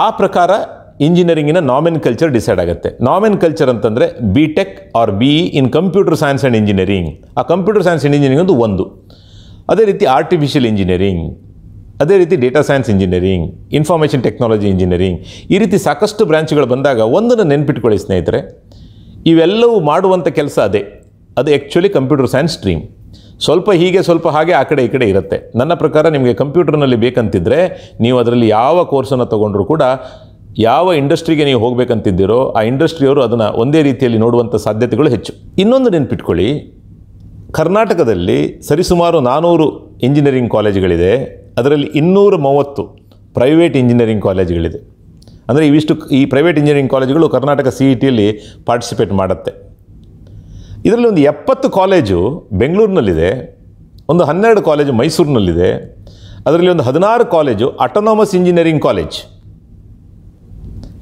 ಆ ಪ್ರಕಾರ ಇಂಜಿನಿಯರಿಂಗಿನ ನಾಮಿನ್ ಕಲ್ಚರ್ ಡಿಸೈಡ್ ಆಗುತ್ತೆ. ನಾಮಿನ್ ಕಲ್ಚರ್ ಅಂತಂದರೆ B Tech or B E in computer science and engineering ಆ computer science and engineering ಒಂದು ಒಂದು. ಅದೇ ರೀತಿ ಆರ್ಟಿಫಿಷಿಯಲ್ ಇಂಜಿನಿಯರಿಂಗ್ ಅದೇ ರೀತಿ data science engineering information technology engineering ಈ ರೀತಿ ಸಾಕಷ್ಟು ಬ್ರಾಂಚ್ಗಳು ಬಂದಾಗ ಒಂದನ್ನು ನೆನ್ಪಿಟ್ಕೊಳ್ಳಿ ಸ್ನೇಹಿತರೆ. ಇವೆಲ್ಲವೂ ಮಾಡುವಂಥ ಕೆಲಸ ಅದೇ. ಅದು ಆ್ಯಕ್ಚುಲಿ ಕಂಪ್ಯೂಟರ್ ಸೈನ್ಸ್ ಸ್ಟ್ರೀಮ್ ಸ್ವಲ್ಪ ಹೀಗೆ, ಸ್ವಲ್ಪ ಹಾಗೆ ಆ ಕಡೆ ಈ ಕಡೆ ಇರುತ್ತೆ. ನನ್ನ ಪ್ರಕಾರ ನಿಮಗೆ ಕಂಪ್ಯೂಟರ್ನಲ್ಲಿ ಬೇಕಂತಿದ್ದರೆ ನೀವು ಅದರಲ್ಲಿ ಯಾವ ಕೋರ್ಸನ್ನು ತೊಗೊಂಡ್ರೂ ಕೂಡ ಯಾವ ಇಂಡಸ್ಟ್ರಿಗೆ ನೀವು ಹೋಗಬೇಕಂತಿದ್ದೀರೋ ಆ ಇಂಡಸ್ಟ್ರಿಯವರು ಅದನ್ನು ಒಂದೇ ರೀತಿಯಲ್ಲಿ ನೋಡುವಂಥ ಸಾಧ್ಯತೆಗಳು ಹೆಚ್ಚು. ಇನ್ನೊಂದು ನೆನ್ಪಿಟ್ಕೊಳ್ಳಿ ಕರ್ನಾಟಕದಲ್ಲಿ ಸರಿಸುಮಾರು ನಾನ್ನೂರು ಇಂಜಿನಿಯರಿಂಗ್ ಕಾಲೇಜುಗಳಿದೆ. ಅದರಲ್ಲಿ ಇನ್ನೂರ ಮೂವತ್ತು ಪ್ರೈವೇಟ್ ಇಂಜಿನಿಯರಿಂಗ್ ಕಾಲೇಜುಗಳಿದೆ. ಅಂದರೆ ಇವಿಷ್ಟು ಈ ಪ್ರೈವೇಟ್ ಇಂಜಿನಿಯರಿಂಗ್ ಕಾಲೇಜುಗಳು ಕರ್ನಾಟಕ ಸಿ ಇ ಟಿಯಲ್ಲಿ ಪಾರ್ಟಿಸಿಪೇಟ್ ಮಾಡುತ್ತೆ. ಇದರಲ್ಲಿ ಒಂದು ಎಪ್ಪತ್ತು ಕಾಲೇಜು ಬೆಂಗಳೂರಿನಲ್ಲಿದೆ. ಒಂದು ಹನ್ನೆರಡು ಕಾಲೇಜು ಮೈಸೂರಿನಲ್ಲಿದೆ. ಅದರಲ್ಲಿ ಒಂದು ಹದಿನಾರು college autonomous engineering college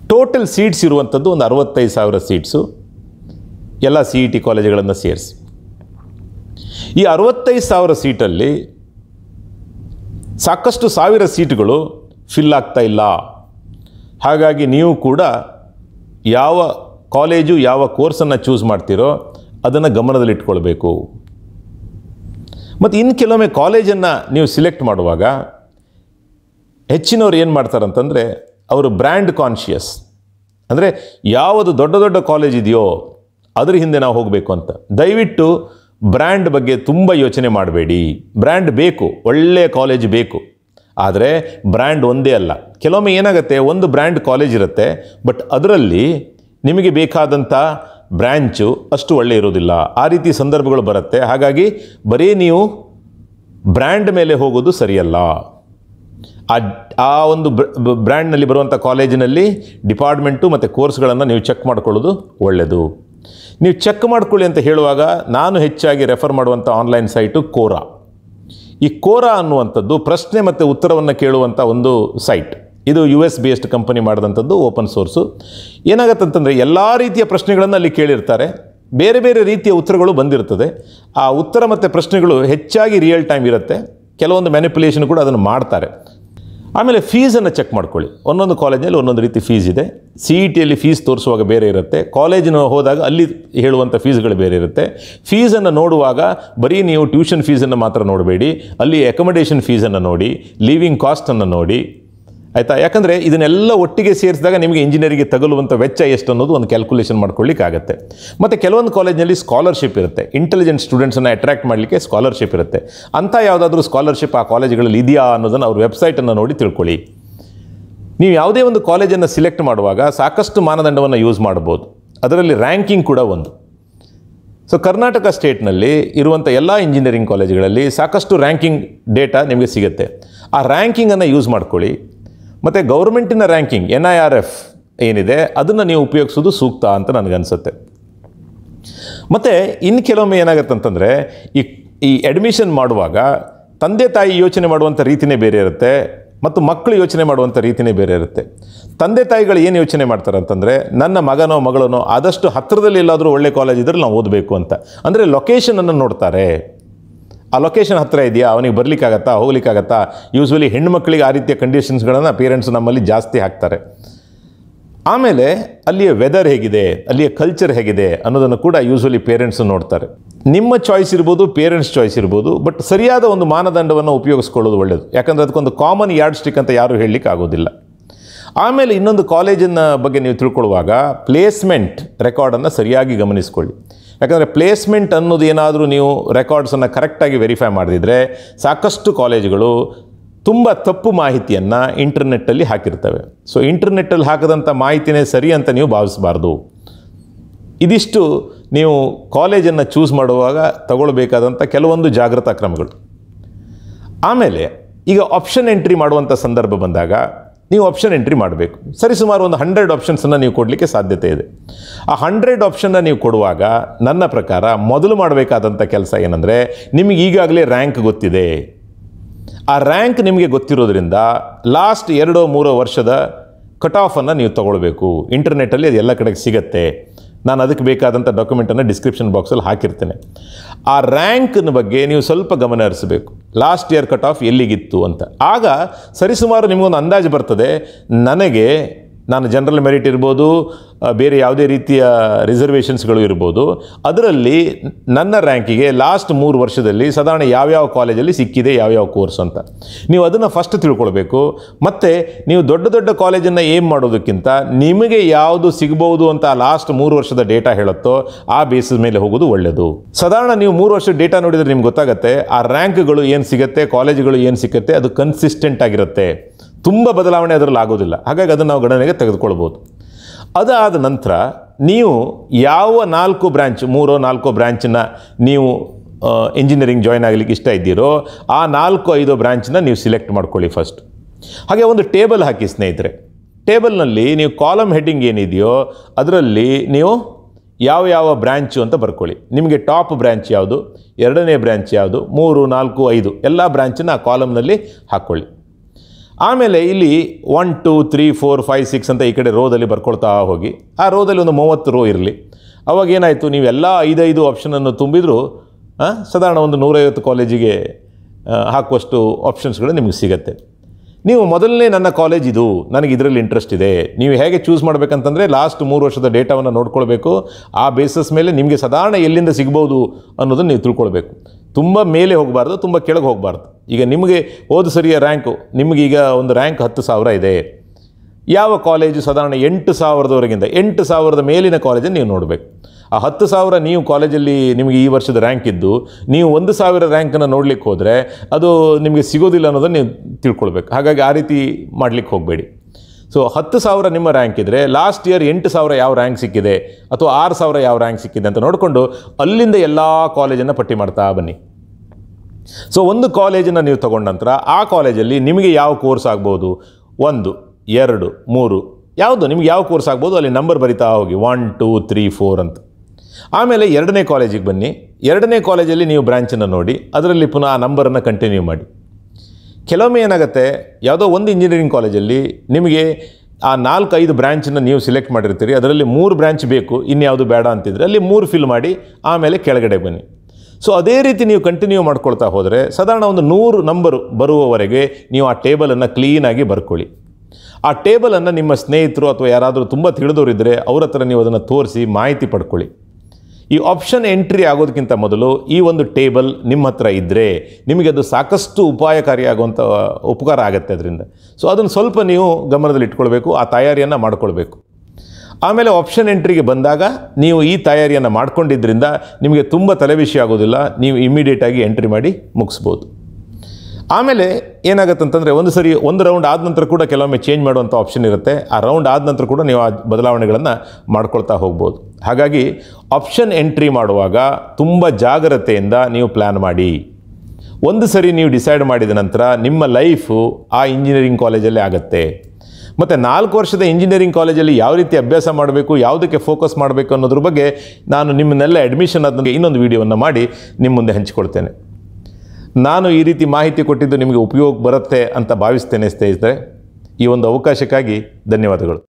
total seats ಇರುವಂಥದ್ದು ಒಂದು ಅರವತ್ತೈದು ಸಾವಿರ ಸೀಟ್ಸು ಎಲ್ಲ ಸಿ ಇ ಟಿ ಕಾಲೇಜುಗಳನ್ನು ಸೇರಿಸಿ. ಈ ಅರವತ್ತೈದು ಸಾವಿರ ಸೀಟಲ್ಲಿ ಸಾಕಷ್ಟು ಸಾವಿರ ಸೀಟುಗಳು ಫಿಲ್ ಆಗ್ತಾ ಇಲ್ಲ. ಹಾಗಾಗಿ ನೀವು ಕೂಡ ಯಾವ ಕಾಲೇಜು, ಯಾವ ಕೋರ್ಸನ್ನು ಚೂಸ್ ಮಾಡ್ತೀರೋ ಅದನ್ನು ಗಮನದಲ್ಲಿಟ್ಕೊಳ್ಬೇಕು ಮತ್ತು ಇನ್ನು ಕೆಲವೊಮ್ಮೆ ಕಾಲೇಜನ್ನು ನೀವು ಸಿಲೆಕ್ಟ್ ಮಾಡುವಾಗ ಹೆಚ್ಚಿನವ್ರು ಏನು ಮಾಡ್ತಾರಂತಂದರೆ ಅವರು ಬ್ರ್ಯಾಂಡ್ ಕಾನ್ಷಿಯಸ್ ಅಂದರೆ ಯಾವುದು ದೊಡ್ಡ ದೊಡ್ಡ ಕಾಲೇಜ್ ಇದೆಯೋ ಅದ್ರ ಹಿಂದೆ ನಾವು ಹೋಗಬೇಕು ಅಂತ. ದಯವಿಟ್ಟು ಬ್ರ್ಯಾಂಡ್ ಬಗ್ಗೆ ತುಂಬ ಯೋಚನೆ ಮಾಡಬೇಡಿ. ಬ್ರ್ಯಾಂಡ್ ಬೇಕು ಒಳ್ಳೆಯ ಕಾಲೇಜ್ ಬೇಕು. ಆದರೆ ಬ್ರ್ಯಾಂಡ್ ಒಂದೇ ಅಲ್ಲ. ಕೆಲವೊಮ್ಮೆ ಏನಾಗುತ್ತೆ, ಒಂದು ಬ್ರ್ಯಾಂಡ್ ಕಾಲೇಜ್ ಇರುತ್ತೆ, ಬಟ್ ಅದರಲ್ಲಿ ನಿಮಗೆ ಬೇಕಾದಂಥ ಬ್ರ್ಯಾಂಚು ಅಷ್ಟು ಒಳ್ಳೆ ಇರೋದಿಲ್ಲ. ಆ ರೀತಿ ಸಂದರ್ಭಗಳು ಬರುತ್ತೆ. ಹಾಗಾಗಿ ಬರೀ ನೀವು ಬ್ರ್ಯಾಂಡ್ ಮೇಲೆ ಹೋಗೋದು ಸರಿಯಲ್ಲ. ಆ ಆ ಒಂದು ಬ್ರ್ಯಾಂಡ್ನಲ್ಲಿ ಬರುವಂಥ ಕಾಲೇಜಿನಲ್ಲಿ ಡಿಪಾರ್ಟ್ಮೆಂಟು ಮತ್ತು ಕೋರ್ಸ್ಗಳನ್ನು ನೀವು ಚೆಕ್ ಮಾಡ್ಕೊಳ್ಳೋದು ಒಳ್ಳೆಯದು. ನೀವು ಚೆಕ್ ಮಾಡ್ಕೊಳ್ಳಿ ಅಂತ ಹೇಳುವಾಗ ನಾನು ಹೆಚ್ಚಾಗಿ ರೆಫರ್ ಮಾಡುವಂಥ ಆನ್ಲೈನ್ ಸೈಟು ಕೋರಾ. ಈ ಕೋರಾ ಅನ್ನುವಂಥದ್ದು ಪ್ರಶ್ನೆ ಮತ್ತು ಉತ್ತರವನ್ನು ಕೇಳುವಂಥ ಒಂದು ಸೈಟ್. ಇದು ಯು ಎಸ್ ಬೇಸ್ಡ್ ಕಂಪನಿ ಮಾಡಿದಂಥದ್ದು ಓಪನ್ ಸೋರ್ಸು. ಏನಾಗತ್ತಂತಂದರೆ ಎಲ್ಲ ರೀತಿಯ ಪ್ರಶ್ನೆಗಳನ್ನು ಅಲ್ಲಿ ಕೇಳಿರ್ತಾರೆ. ಬೇರೆ ಬೇರೆ ರೀತಿಯ ಉತ್ತರಗಳು ಬಂದಿರ್ತದೆ. ಆ ಉತ್ತರ ಮತ್ತು ಪ್ರಶ್ನೆಗಳು ಹೆಚ್ಚಾಗಿ ರಿಯಲ್ ಟೈಮ್ ಇರುತ್ತೆ. ಕೆಲವೊಂದು ಮ್ಯಾನಿಪುಲೇಷನ್ ಕೂಡ ಅದನ್ನು ಮಾಡ್ತಾರೆ. ಆಮೇಲೆ ಫೀಸನ್ನು ಚೆಕ್ ಮಾಡ್ಕೊಳ್ಳಿ. ಒಂದೊಂದು ಕಾಲೇಜಲ್ಲಿ ಒಂದೊಂದು ರೀತಿ ಫೀಸ್ ಇದೆ. ಸಿ ಇ ಟಿಯಲ್ಲಿ ಫೀಸ್ ತೋರಿಸುವಾಗ ಬೇರೆ ಇರುತ್ತೆ. ಕಾಲೇಜಿನ ಹೋದಾಗ ಅಲ್ಲಿ ಹೇಳುವಂಥ ಫೀಸ್ಗಳು ಬೇರೆ ಇರುತ್ತೆ. ಫೀಸನ್ನು ನೋಡುವಾಗ ಬರೀ ನೀವು ಟ್ಯೂಷನ್ ಫೀಸನ್ನು ಮಾತ್ರ ನೋಡಬೇಡಿ. ಅಲ್ಲಿ ಅಕೊಮಡೇಷನ್ ಫೀಸನ್ನು ನೋಡಿ ಲೀವಿಂಗ್ ಕಾಸ್ಟನ್ನು ನೋಡಿ ಆಯಿತಾ? ಯಾಕಂದರೆ ಇದನ್ನೆಲ್ಲ ಒಟ್ಟಿಗೆ ಸೇರಿಸಿದಾಗ ನಿಮಗೆ ಇಂಜಿನಿಯರಿಗೆ ತಗಲುವಂಥ ವೆಚ್ಚ ಎಷ್ಟು ಅನ್ನೋದು ಒಂದು ಕ್ಯಾಲ್ಕುಲೇಷನ್ ಮಾಡ್ಕೊಳ್ಳಿಕ್ಕಾಗತ್ತೆ. ಮತ್ತು ಕೆಲವೊಂದು ಕಾಲೇಜ್ನಲ್ಲಿ ಸ್ಕಾಲರ್ಶಿಪ್ ಇರುತ್ತೆ. ಇಂಟೆಲಿಜೆಂಟ್ ಸ್ಟೂಡೆಂಟ್ಸನ್ನು ಅಟ್ರಾಕ್ಟ್ ಮಾಡಲಿಕ್ಕೆ ಸ್ಕಾಲರ್ಶಿಪ್ ಇರುತ್ತೆ. ಅಂಥ ಯಾವುದಾದ್ರೂ ಸ್ಕಾಲರ್ಶಿಪ್ ಆ ಕಾಲೇಜುಗಳಲ್ಲಿ ಇದೆಯಾ ಅನ್ನೋದನ್ನು ಅವ್ರ ವೆಬ್ಸೈಟನ್ನು ನೋಡಿ ತಿಳ್ಕೊಳ್ಳಿ. ನೀವು ಯಾವುದೇ ಒಂದು ಕಾಲೇಜನ್ನು ಸಿಲೆಕ್ಟ್ ಮಾಡುವಾಗ ಸಾಕಷ್ಟು ಮಾನದಂಡವನ್ನು ಯೂಸ್ ಮಾಡ್ಬೋದು. ಅದರಲ್ಲಿ ರ್ಯಾಂಕಿಂಗ್ ಕೂಡ ಒಂದು. ಸೊ ಕರ್ನಾಟಕ ಸ್ಟೇಟ್ನಲ್ಲಿ ಇರುವಂಥ ಎಲ್ಲ ಇಂಜಿನಿಯರಿಂಗ್ ಕಾಲೇಜುಗಳಲ್ಲಿ ಸಾಕಷ್ಟು ರ್ಯಾಂಕಿಂಗ್ ಡೇಟಾ ನಿಮಗೆ ಸಿಗುತ್ತೆ. ಆ ರ್ಯಾಂಕಿಂಗನ್ನು ಯೂಸ್ ಮಾಡ್ಕೊಳ್ಳಿ. ಮತ್ತು ಗೌರ್ಮೆಂಟಿನ ranking N I R F ಏನಿದೆ, ಅದನ್ನು ನೀವು ಉಪಯೋಗಿಸೋದು ಸೂಕ್ತ ಅಂತ ನನಗನ್ಸುತ್ತೆ. ಮತ್ತು ಇನ್ನು ಕೆಲವೊಮ್ಮೆ ಏನಾಗುತ್ತೆ ಅಂತಂದರೆ, ಈ ಈ ಅಡ್ಮಿಷನ್ ಮಾಡುವಾಗ ತಂದೆ ತಾಯಿ ಯೋಚನೆ ಮಾಡುವಂಥ ರೀತಿನೇ ಬೇರೆ ಇರುತ್ತೆ, ಮತ್ತು ಮಕ್ಕಳು ಯೋಚನೆ ಮಾಡುವಂಥ ರೀತಿನೇ ಬೇರೆ ಇರುತ್ತೆ. ತಂದೆ ತಾಯಿಗಳು ಏನು ಯೋಚನೆ ಮಾಡ್ತಾರೆ ಅಂತಂದರೆ, ನನ್ನ ಮಗನೋ ಮಗಳನೋ ಆದಷ್ಟು ಹತ್ತಿರದಲ್ಲಿ ಎಲ್ಲಾದರೂ ಒಳ್ಳೆ ಕಾಲೇಜ್ ಇದ್ದರೆ ನಾವು ಓದಬೇಕು ಅಂತ. ಅಂದರೆ ಲೊಕೇಶನನ್ನು ನೋಡ್ತಾರೆ. ಆ ಲೊಕೇಶನ್ ಹತ್ತಿರ ಇದೆಯಾ? ಅವನಿಗೆ ಬರಲಿಕ್ಕಾಗತ್ತಾ? ಹೋಗ್ಲಿಕ್ಕಾಗತ್ತಾ? ಯೂಸ್ವಲಿ ಹೆಣ್ಮಕ್ಳಿಗೆ ಆ ರೀತಿಯ ಕಂಡೀಷನ್ಸ್ಗಳನ್ನು ಪೇರೆಂಟ್ಸ್ ನಮ್ಮಲ್ಲಿ ಜಾಸ್ತಿ ಹಾಕ್ತಾರೆ. ಆಮೇಲೆ ಅಲ್ಲಿಯ ವೆದರ್ ಹೇಗಿದೆ? ಅಲ್ಲಿಯ ಕಲ್ಚರ್ ಹೇಗಿದೆ? ಅನ್ನೋದನ್ನು ಕೂಡ ಯೂಸ್ವಲಿ ಪೇರೆಂಟ್ಸ್ ನೋಡ್ತಾರೆ. ನಿಮ್ಮ ಚಾಯ್ಸ್ ಇರ್ಬೋದು ಪೇರೆಂಟ್ಸ್ ಚಾಯ್ಸ್ ಇರ್ಬೋದು ಬಟ್ ಸರಿಯಾದ ಒಂದು ಮಾನದಂಡವನ್ನು ಉಪಯೋಗಿಸ್ಕೊಳ್ಳೋದು ಒಳ್ಳೆಯದು ಯಾಕಂದರೆ ಅದಕ್ಕೊಂದು ಕಾಮನ್ ಯಾರ್ಡ್ ಸ್ಟಿಕ್ ಅಂತ ಯಾರೂ ಹೇಳಲಿಕ್ಕೆ ಆಗೋದಿಲ್ಲ. ಆಮೇಲೆ ಇನ್ನೊಂದು ಕಾಲೇಜಿನ ಬಗ್ಗೆ ನೀವು ತಿಳ್ಕೊಳ್ಳುವಾಗ ಪ್ಲೇಸ್ಮೆಂಟ್ ರೆಕಾರ್ಡನ್ನು ಸರಿಯಾಗಿ ಗಮನಿಸ್ಕೊಳ್ಳಿ. ಯಾಕಂದರೆ ಪ್ಲೇಸ್ಮೆಂಟ್ ಅನ್ನೋದು ಏನಾದರೂ ನೀವು ರೆಕಾರ್ಡ್ಸನ್ನು ಕರೆಕ್ಟಾಗಿ ವೆರಿಫೈ ಮಾಡಿದ್ರೆ ಸಾಕಷ್ಟು ಕಾಲೇಜುಗಳು ತುಂಬ ತಪ್ಪು ಮಾಹಿತಿಯನ್ನು ಇಂಟರ್ನೆಟ್ಟಲ್ಲಿ ಹಾಕಿರ್ತವೆ. ಸೊ ಇಂಟರ್ನೆಟ್ಟಲ್ಲಿ ಹಾಕದಂಥ ಮಾಹಿತಿನೇ ಸರಿ ಅಂತ ನೀವು ಭಾವಿಸಬಾರ್ದು. ಇದಿಷ್ಟು ನೀವು ಕಾಲೇಜನ್ನು ಚೂಸ್ ಮಾಡುವಾಗ ತಗೊಳ್ಬೇಕಾದಂಥ ಕೆಲವೊಂದು ಜಾಗೃತಾ ಕ್ರಮಗಳು. ಆಮೇಲೆ ಈಗ ಆಪ್ಷನ್ ಎಂಟ್ರಿ ಮಾಡುವಂಥ ಸಂದರ್ಭ ಬಂದಾಗ ನೀವು ಆಪ್ಷನ್ ಎಂಟ್ರಿ ಮಾಡಬೇಕು. ಸರಿ, ಸುಮಾರು ಒಂದು ಹಂಡ್ರೆಡ್ ಆಪ್ಷನ್ಸನ್ನು ನೀವು ಕೊಡಲಿಕ್ಕೆ ಸಾಧ್ಯತೆ ಇದೆ. ಆ ಹಂಡ್ರೆಡ್ ಆಪ್ಷನ್ನ ನೀವು ಕೊಡುವಾಗ ನನ್ನ ಪ್ರಕಾರ ಮೊದಲು ಮಾಡಬೇಕಾದಂಥ ಕೆಲಸ ಏನಂದರೆ ನಿಮಗೆ ಈಗಾಗಲೇ ರ್ಯಾಂಕ್ ಗೊತ್ತಿದೆ. ಆ ರ್ಯಾಂಕ್ ನಿಮಗೆ ಗೊತ್ತಿರೋದ್ರಿಂದ ಲಾಸ್ಟ್ ಎರಡೋ, ಮೂರೋ ವರ್ಷದ ಕಟ್ ಆಫನ್ನು ನೀವು ತಗೊಳ್ಬೇಕು. ಇಂಟರ್ನೆಟ್ಟಲ್ಲಿ ಅದು ಎಲ್ಲ ಕಡೆಗೆ ಸಿಗತ್ತೆ. ನಾನು ಅದಕ್ಕೆ ಬೇಕಾದಂಥ ಡಾಕ್ಯುಮೆಂಟನ್ನು ಡಿಸ್ಕ್ರಿಪ್ಷನ್ ಬಾಕ್ಸಲ್ಲಿ ಹಾಕಿರ್ತೇನೆ. ಆ ರ್ಯಾಂಕ್ನ ಬಗ್ಗೆ ನೀವು ಸ್ವಲ್ಪ ಗಮನ ಹರಿಸಬೇಕು. ಲಾಸ್ಟ್ ಇಯರ್ ಕಟ್ ಆಫ್ ಎಲ್ಲಿಗಿತ್ತು ಅಂತ. ಆಗ ಸರಿಸುಮಾರು ನಿಮಗೊಂದು ಅಂದಾಜು ಬರ್ತದೆ. ನನಗೆ ನಾನು ಜನರಲ್ ಮೆರಿಟ್ ಇರ್ಬೋದು ಬೇರೆ ಯಾವುದೇ ರೀತಿಯ ರಿಸರ್ವೇಷನ್ಸ್ಗಳು ಇರ್ಬೋದು. ಅದರಲ್ಲಿ ನನ್ನ ರ್ಯಾಂಕಿಗೆ ಲಾಸ್ಟ್ ಮೂರು ವರ್ಷದಲ್ಲಿ ಸಾಧಾರಣ ಯಾವ್ಯಾವ ಕಾಲೇಜಲ್ಲಿ ಸಿಕ್ಕಿದೆ, ಯಾವ್ಯಾವ ಕೋರ್ಸ್ ಅಂತ. ನೀವು ಅದನ್ನು ಫಸ್ಟ್ ತಿಳ್ಕೊಳ್ಬೇಕು. ಮತ್ತು ನೀವು ದೊಡ್ಡ ದೊಡ್ಡ ಕಾಲೇಜನ್ನು ಏಮ್ ಮಾಡೋದಕ್ಕಿಂತ ನಿಮಗೆ ಯಾವುದು ಸಿಗ್ಬೋದು ಅಂತ ಲಾಸ್ಟ್ ಮೂರು ವರ್ಷದ ಡೇಟಾ ಹೇಳುತ್ತೋ ಆ ಬೇಸಿಸ್ ಮೇಲೆ ಹೋಗೋದು ಒಳ್ಳೆಯದು ಸಾಧಾರಣ ನೀವು ಮೂರು ವರ್ಷದ ಡೇಟಾ ನೋಡಿದರೆ ನಿಮ್ಗೆ ಗೊತ್ತಾಗುತ್ತೆ, ಆ ರ್ಯಾಂಕ್ಗಳು ಏನು ಸಿಗುತ್ತೆ, ಕಾಲೇಜುಗಳು ಏನು ಸಿಗುತ್ತೆ, ಅದು ಕನ್ಸಿಸ್ಟೆಂಟ್ ಆಗಿರುತ್ತೆ. ತುಂಬ ಬದಲಾವಣೆ ಅದರಲ್ಲಿ ಆಗೋದಿಲ್ಲ. ಹಾಗಾಗಿ ಅದನ್ನು ನಾವು ಗಣನೆಗೆ ತೆಗೆದುಕೊಳ್ಬೋದು. ಅದಾದ ನಂತರ ನೀವು ಯಾವ ನಾಲ್ಕು ಬ್ರ್ಯಾಂಚ್ ಮೂರೋ ನಾಲ್ಕು ಬ್ರ್ಯಾಂಚನ್ನ ನೀವು ಇಂಜಿನಿಯರಿಂಗ್ ಜಾಯ್ನ್ ಆಗಲಿಕ್ಕೆ ಇಷ್ಟ ಇದ್ದೀರೋ, ಆ ನಾಲ್ಕು ಐದು ಬ್ರ್ಯಾಂಚನ್ನ ನೀವು ಸಿಲೆಕ್ಟ್ ಮಾಡ್ಕೊಳ್ಳಿ ಫಸ್ಟ್ ಹಾಗೆ ಒಂದು ಟೇಬಲ್ ಹಾಕಿ ಸ್ನೇಹಿತರೆ. ಟೇಬಲ್ನಲ್ಲಿ ನೀವು ಕಾಲಮ್ ಹೆಡ್ಡಿಂಗ್ ಏನಿದೆಯೋ, ಅದರಲ್ಲಿ ನೀವು ಯಾವ ಯಾವ ಬ್ರ್ಯಾಂಚು ಅಂತ ಬರ್ಕೊಳ್ಳಿ. ನಿಮಗೆ ಟಾಪ್ ಬ್ರ್ಯಾಂಚ್ ಯಾವುದು, ಎರಡನೇ ಬ್ರ್ಯಾಂಚ್ ಯಾವುದು, ಮೂರು, ನಾಲ್ಕು, ಐದು, ಎಲ್ಲ ಬ್ರ್ಯಾಂಚನ್ನು ಆ ಕಾಲಮ್ನಲ್ಲಿ ಹಾಕ್ಕೊಳ್ಳಿ. ಆಮೇಲೆ ಇಲ್ಲಿ one two three four five six ಅಂತ ಈ ಕಡೆ ರೋದಲ್ಲಿ ಬರ್ಕೊಳ್ತಾ ಹೋಗಿ. ಆ ರೋದಲ್ಲಿ ಒಂದು ಮೂವತ್ತು ರೋ ಇರಲಿ. ಅವಾಗ ಏನಾಯಿತು? ನೀವೆಲ್ಲ ಐದೈದು ಆಪ್ಷನನ್ನು ತುಂಬಿದರೂ ಸಾಧಾರಣ ಒಂದು ನೂರೈವತ್ತು ಕಾಲೇಜಿಗೆ ಹಾಕುವಷ್ಟು ಆಪ್ಷನ್ಸ್ಗಳು ನಿಮಗೆ ಸಿಗತ್ತೆ. ನೀವು ಮೊದಲನೇ ನನ್ನ ಕಾಲೇಜ್ ಇದು. ನನಗೆ ಇದರಲ್ಲಿ ಇಂಟ್ರೆಸ್ಟ್ ಇದೆ. ನೀವು ಹೇಗೆ ಚೂಸ್ ಮಾಡಬೇಕಂತಂದರೆ ಲಾಸ್ಟ್ ಮೂರು ವರ್ಷದ ಡೇಟಾವನ್ನು ನೋಡ್ಕೊಳ್ಬೇಕು. ಆ ಬೇಸಸ್ ಮೇಲೆ ನಿಮಗೆ ಸಾಧಾರಣ ಎಲ್ಲಿಂದ ಸಿಗ್ಬೋದು ಅನ್ನೋದನ್ನು ನೀವು ತಿಳ್ಕೊಳ್ಬೇಕು. ತುಂಬ ಮೇಲೆ ಹೋಗಬಾರ್ದು, ತುಂಬ ಕೆಳಗೆ ಹೋಗಬಾರ್ದು. ಈಗ ನಿಮಗೆ ಹೋದ ಸರಿಯ ರ್ಯಾಂಕು ನಿಮಗೀಗ ಒಂದು ರ್ಯಾಂಕ್ ಹತ್ತು ಸಾವಿರ ಇದೆ. ಯಾವ ಕಾಲೇಜು ಸಾಧಾರಣ ಎಂಟು ಸಾವಿರದವರೆಗಿಂದ, ಎಂಟು ಸಾವಿರದ ಮೇಲಿನ ಕಾಲೇಜನ್ನು ನೀವು ನೋಡಬೇಕು. ಆ ಹತ್ತು ಸಾವಿರ ನೀವು ಕಾಲೇಜಲ್ಲಿ ನಿಮಗೆ ಈ ವರ್ಷದ ರ್ಯಾಂಕ್ ಇದ್ದು, ನೀವು ಒಂದು ಸಾವಿರ ರ್ಯಾಂಕನ್ನು ನೋಡಲಿಕ್ಕೆ ಹೋದರೆ ಅದು ನಿಮಗೆ ಸಿಗೋದಿಲ್ಲ ಅನ್ನೋದನ್ನು ನೀವು ತಿಳ್ಕೊಳ್ಬೇಕು. ಹಾಗಾಗಿ ಆ ರೀತಿ ಮಾಡಲಿಕ್ಕೆ ಹೋಗಬೇಡಿ. ಸೊ ಹತ್ತು ಸಾವಿರ ನಿಮ್ಮ ರ್ಯಾಂಕ್ ಇದ್ದರೆ ಲಾಸ್ಟ್ ಇಯರ್ ಎಂಟು ಸಾವಿರ ಯಾವ ರ್ಯಾಂಕ್ ಸಿಕ್ಕಿದೆ? ಅಥವಾ ಆರು ಸಾವಿರ ಯಾವ ರ್ಯಾಂಕ್ ಸಿಕ್ಕಿದೆ ಅಂತ ನೋಡಿಕೊಂಡು ಅಲ್ಲಿಂದ ಎಲ್ಲ ಕಾಲೇಜನ್ನು ಪಟ್ಟಿ ಮಾಡ್ತಾ ಬನ್ನಿ. ಸೊ ಒಂದು ಕಾಲೇಜನ್ನು ನೀವು ತಗೊಂಡ ನಂತರ ಆ ಕಾಲೇಜಲ್ಲಿ ನಿಮಗೆ ಯಾವ ಕೋರ್ಸ್ ಆಗ್ಬೋದು? ಒಂದು, ಎರಡು, ಮೂರು, ಯಾವುದು? ನಿಮಗೆ ಯಾವ ಕೋರ್ಸ್ ಆಗ್ಬೋದು? ಅಲ್ಲಿ ನಂಬರ್ ಬರಿತಾ ಹೋಗಿ ಒನ್ ಟೂ ತ್ರೀ ಫೋರ್ ಅಂತ. ಆಮೇಲೆ ಎರಡನೇ ಕಾಲೇಜಿಗೆ ಬನ್ನಿ. ಎರಡನೇ ಕಾಲೇಜಲ್ಲಿ ನೀವು ಬ್ರ್ಯಾಂಚನ್ನು ನೋಡಿ, ಅದರಲ್ಲಿ ಪುನಃ ಆ ನಂಬರನ್ನು ಕಂಟಿನ್ಯೂ ಮಾಡಿ. ಕೆಲವೊಮ್ಮೆ ಏನಾಗುತ್ತೆ, ಯಾವುದೋ ಒಂದು ಇಂಜಿನಿಯರಿಂಗ್ ಕಾಲೇಜಲ್ಲಿ ನಿಮಗೆ ಆ ನಾಲ್ಕು ಐದು ಬ್ರ್ಯಾಂಚನ್ನ ನೀವು ಸಿಲೆಕ್ಟ್ ಮಾಡಿರ್ತೀರಿ, ಅದರಲ್ಲಿ ಮೂರು ಬ್ರ್ಯಾಂಚ್ ಬೇಕು, ಇನ್ಯಾವುದು ಬೇಡ ಅಂತಿದ್ರೆ ಅಲ್ಲಿ ಮೂರು ಫಿಲ್ ಮಾಡಿ, ಆಮೇಲೆ ಕೆಳಗಡೆ ಬನ್ನಿ. ಸೊ ಅದೇ ರೀತಿ ನೀವು ಕಂಟಿನ್ಯೂ ಮಾಡ್ಕೊಳ್ತಾ ಹೋದರೆ, ಸಾಧಾರಣ ಒಂದು ನೂರು ನಂಬರು ಬರುವವರೆಗೆ ನೀವು ಆ ಟೇಬಲನ್ನು ಕ್ಲೀನಾಗಿ ಬರ್ಕೊಳ್ಳಿ. ಆ ಟೇಬಲನ್ನು ನಿಮ್ಮ ಸ್ನೇಹಿತರು ಅಥವಾ ಯಾರಾದರೂ ತುಂಬ ತಿಳಿದವರಿದ್ದರೆ ಅವ್ರ ಹತ್ರ ನೀವು ಅದನ್ನು ತೋರಿಸಿ ಮಾಹಿತಿ ಪಡ್ಕೊಳ್ಳಿ. ಈ ಆಪ್ಷನ್ ಎಂಟ್ರಿ ಆಗೋದಕ್ಕಿಂತ ಮೊದಲು ಈ ಒಂದು ಟೇಬಲ್ ನಿಮ್ಮ ಹತ್ರ ಇದ್ದರೆ ನಿಮಗೆ ಅದು ಸಾಕಷ್ಟು ಉಪಾಯಕಾರಿಯಾಗುವಂಥ ಉಪಕಾರ ಆಗುತ್ತೆ ಅದರಿಂದ. ಸೊ ಅದನ್ನು ಸ್ವಲ್ಪ ನೀವು ಗಮನದಲ್ಲಿ ಇಟ್ಕೊಳ್ಬೇಕು, ಆ ತಯಾರಿಯನ್ನು ಮಾಡಿಕೊಳ್ಬೇಕು. ಆಮೇಲೆ ಆಪ್ಷನ್ ಎಂಟ್ರಿಗೆ ಬಂದಾಗ ನೀವು ಈ ತಯಾರಿಯನ್ನು ಮಾಡ್ಕೊಂಡಿದ್ದರಿಂದ ನಿಮಗೆ ತುಂಬ ತಲೆಬಿಸಿ ಆಗೋದಿಲ್ಲ, ನೀವು ಇಮಿಡಿಯೇಟಾಗಿ ಎಂಟ್ರಿ ಮಾಡಿ ಮುಗಿಸ್ಬೋದು. ಆಮೇಲೆ ಏನಾಗುತ್ತೆ ಅಂತಂದರೆ ಒಂದು ಸರಿ ಒಂದು ರೌಂಡ್ ಆದ ನಂತರ ಕೂಡ ಕೆಲವೊಮ್ಮೆ ಚೇಂಜ್ ಮಾಡುವಂಥ ಆಪ್ಷನ್ ಇರುತ್ತೆ. ಆ ರೌಂಡ್ ಆದ ನಂತರ ಕೂಡ ನೀವು ಆ ಬದಲಾವಣೆಗಳನ್ನು ಮಾಡ್ಕೊಳ್ತಾ ಹೋಗ್ಬೋದು. ಹಾಗಾಗಿ ಆಪ್ಷನ್ ಎಂಟ್ರಿ ಮಾಡುವಾಗ ತುಂಬ ಜಾಗ್ರತೆಯಿಂದ ನೀವು ಪ್ಲ್ಯಾನ್ ಮಾಡಿ. ಒಂದು ಸರಿ ನೀವು ಡಿಸೈಡ್ ಮಾಡಿದ ನಂತರ ನಿಮ್ಮ ಲೈಫು ಆ ಇಂಜಿನಿಯರಿಂಗ್ ಕಾಲೇಜಲ್ಲೇ ಆಗುತ್ತೆ. ಮತ್ತು ನಾಲ್ಕು ವರ್ಷದ ಇಂಜಿನಿಯರಿಂಗ್ ಕಾಲೇಜಲ್ಲಿ ಯಾವ ರೀತಿ ಅಭ್ಯಾಸ ಮಾಡಬೇಕು, ಯಾವುದಕ್ಕೆ ಫೋಕಸ್ ಮಾಡಬೇಕು ಅನ್ನೋದ್ರ ಬಗ್ಗೆ ನಾನು ನಿಮ್ಮನ್ನೆಲ್ಲ ಅಡ್ಮಿಷನ್ ಆದ ಇನ್ನೊಂದು ವೀಡಿಯೋವನ್ನು ಮಾಡಿ ನಿಮ್ಮ ಮುಂದೆ ಹಂಚಿಕೊಳ್ತೇನೆ. ನಾನು ಈ ರೀತಿ ಮಾಹಿತಿ ಕೊಟ್ಟಿದ್ದು ನಿಮಗೆ ಉಪಯೋಗ ಬರುತ್ತೆ ಅಂತ ಭಾವಿಸ್ತೇನೆ ಸ್ನೇಹಿತರೆ. ಈ ಒಂದು ಅವಕಾಶಕ್ಕಾಗಿ ಧನ್ಯವಾದಗಳು.